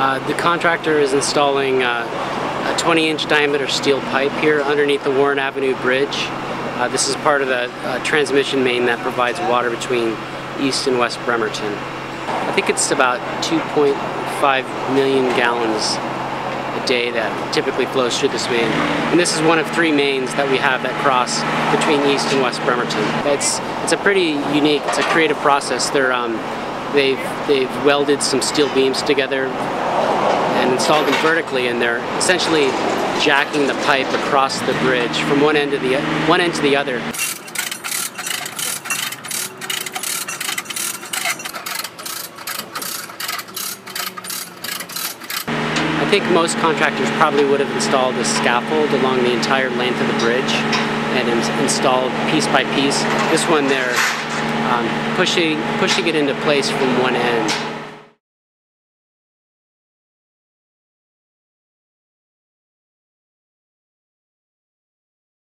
Uh, the contractor is installing uh, a 20 inch diameter steel pipe here underneath the Warren Avenue Bridge. Uh, this is part of the uh, transmission main that provides water between East and West Bremerton. I think it's about 2.5 million gallons a day that typically flows through this main. And this is one of three mains that we have that cross between East and West Bremerton. It's, it's a pretty unique, it's a creative process. They're, um, they've, they've welded some steel beams together and installed them vertically and they're essentially jacking the pipe across the bridge from one end to the, one end to the other. I think most contractors probably would have installed a scaffold along the entire length of the bridge and installed piece by piece. This one they're um, pushing, pushing it into place from one end.